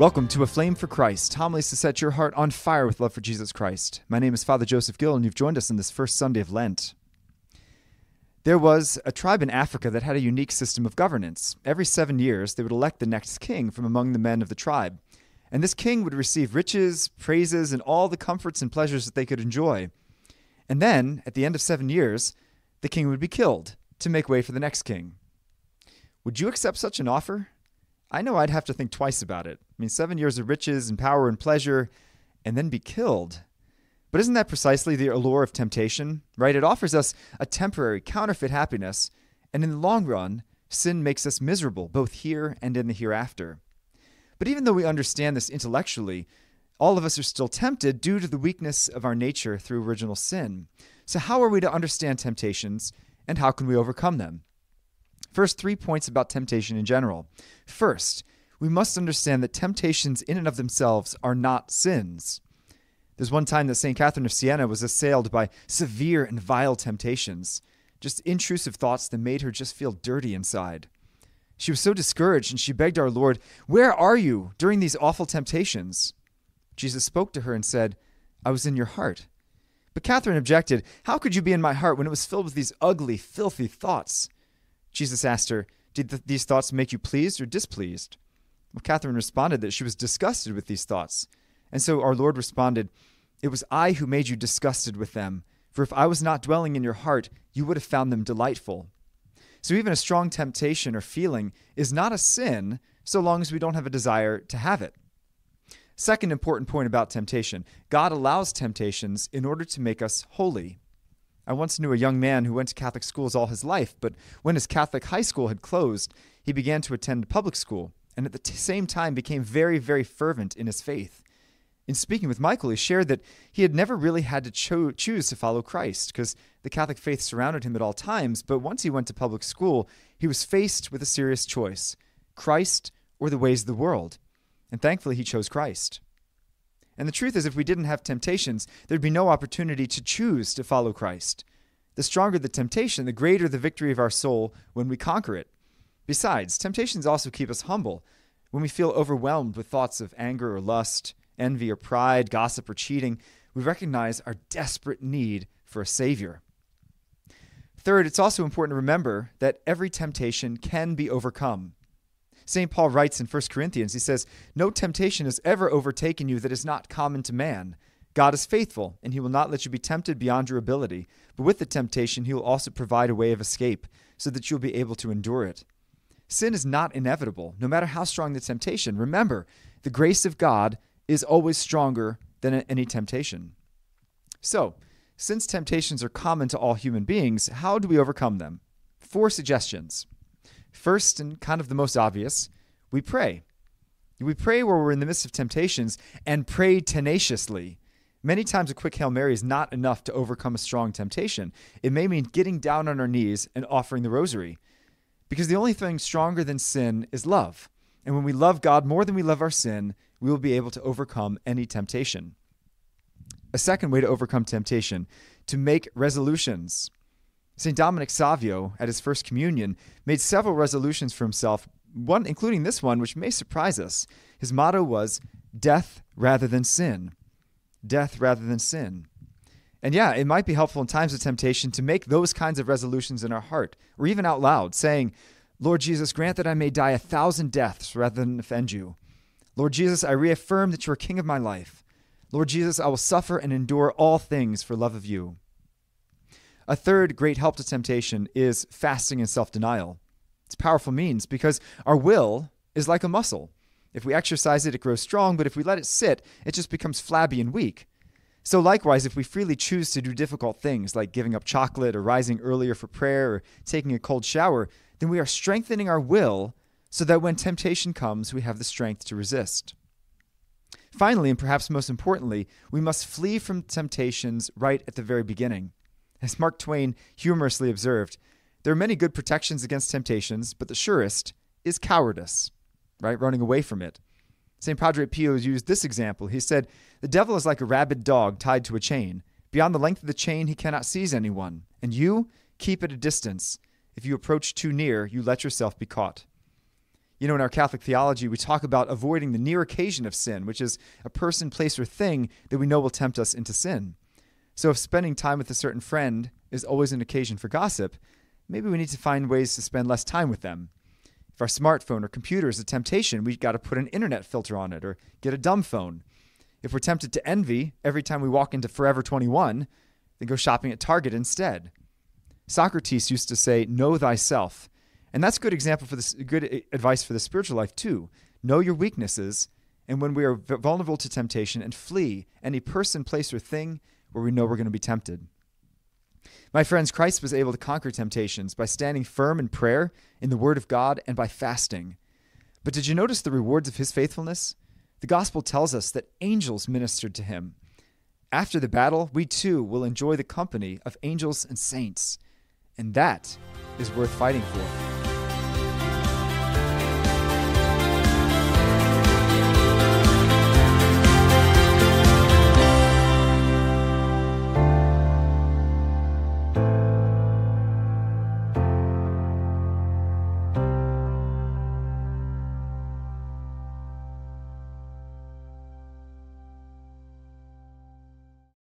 Welcome to Aflame for Christ, homilies to set your heart on fire with love for Jesus Christ. My name is Father Joseph Gill, and you've joined us on this first Sunday of Lent. There was a tribe in Africa that had a unique system of governance. Every seven years, they would elect the next king from among the men of the tribe. And this king would receive riches, praises, and all the comforts and pleasures that they could enjoy. And then, at the end of seven years, the king would be killed to make way for the next king. Would you accept such an offer? I know I'd have to think twice about it. I mean, seven years of riches and power and pleasure, and then be killed. But isn't that precisely the allure of temptation, right? It offers us a temporary, counterfeit happiness, and in the long run, sin makes us miserable, both here and in the hereafter. But even though we understand this intellectually, all of us are still tempted due to the weakness of our nature through original sin. So, how are we to understand temptations, and how can we overcome them? First, three points about temptation in general. First, we must understand that temptations in and of themselves are not sins. There's one time that St. Catherine of Siena was assailed by severe and vile temptations, just intrusive thoughts that made her just feel dirty inside. She was so discouraged and she begged our Lord, Where are you during these awful temptations? Jesus spoke to her and said, I was in your heart. But Catherine objected, How could you be in my heart when it was filled with these ugly, filthy thoughts? Jesus asked her, Did th- these thoughts make you pleased or displeased? Well, Catherine responded that she was disgusted with these thoughts. And so our Lord responded, It was I who made you disgusted with them, for if I was not dwelling in your heart, you would have found them delightful. So even a strong temptation or feeling is not a sin so long as we don't have a desire to have it. Second important point about temptation God allows temptations in order to make us holy. I once knew a young man who went to Catholic schools all his life, but when his Catholic high school had closed, he began to attend public school, and at the t- same time became very, very fervent in his faith. In speaking with Michael, he shared that he had never really had to cho- choose to follow Christ because the Catholic faith surrounded him at all times, but once he went to public school, he was faced with a serious choice Christ or the ways of the world. And thankfully, he chose Christ. And the truth is, if we didn't have temptations, there'd be no opportunity to choose to follow Christ. The stronger the temptation, the greater the victory of our soul when we conquer it. Besides, temptations also keep us humble. When we feel overwhelmed with thoughts of anger or lust, envy or pride, gossip or cheating, we recognize our desperate need for a Savior. Third, it's also important to remember that every temptation can be overcome. St. Paul writes in 1 Corinthians, he says, No temptation has ever overtaken you that is not common to man. God is faithful, and he will not let you be tempted beyond your ability. But with the temptation, he will also provide a way of escape, so that you'll be able to endure it. Sin is not inevitable, no matter how strong the temptation. Remember, the grace of God is always stronger than any temptation. So, since temptations are common to all human beings, how do we overcome them? Four suggestions. First, and kind of the most obvious, we pray. We pray where we're in the midst of temptations and pray tenaciously. Many times, a quick Hail Mary is not enough to overcome a strong temptation. It may mean getting down on our knees and offering the rosary. Because the only thing stronger than sin is love. And when we love God more than we love our sin, we will be able to overcome any temptation. A second way to overcome temptation, to make resolutions. St. Dominic Savio, at his first communion, made several resolutions for himself, one including this one, which may surprise us. His motto was death rather than sin. Death rather than sin. And yeah, it might be helpful in times of temptation to make those kinds of resolutions in our heart, or even out loud, saying, Lord Jesus, grant that I may die a thousand deaths rather than offend you. Lord Jesus, I reaffirm that you are King of my life. Lord Jesus, I will suffer and endure all things for love of you. A third great help to temptation is fasting and self denial. It's powerful means because our will is like a muscle. If we exercise it, it grows strong, but if we let it sit, it just becomes flabby and weak. So, likewise, if we freely choose to do difficult things like giving up chocolate or rising earlier for prayer or taking a cold shower, then we are strengthening our will so that when temptation comes, we have the strength to resist. Finally, and perhaps most importantly, we must flee from temptations right at the very beginning. As Mark Twain humorously observed, there are many good protections against temptations, but the surest is cowardice, right? Running away from it. St. Padre Pio used this example. He said, The devil is like a rabid dog tied to a chain. Beyond the length of the chain, he cannot seize anyone. And you keep at a distance. If you approach too near, you let yourself be caught. You know, in our Catholic theology, we talk about avoiding the near occasion of sin, which is a person, place, or thing that we know will tempt us into sin. So, if spending time with a certain friend is always an occasion for gossip, maybe we need to find ways to spend less time with them. If our smartphone or computer is a temptation, we've got to put an internet filter on it or get a dumb phone. If we're tempted to envy every time we walk into Forever 21, then go shopping at Target instead. Socrates used to say, Know thyself. And that's good example for this good advice for the spiritual life too. Know your weaknesses, and when we are vulnerable to temptation, and flee any person, place, or thing where we know we're going to be tempted. My friends, Christ was able to conquer temptations by standing firm in prayer, in the Word of God, and by fasting. But did you notice the rewards of his faithfulness? The gospel tells us that angels ministered to him. After the battle, we too will enjoy the company of angels and saints. And that is worth fighting for.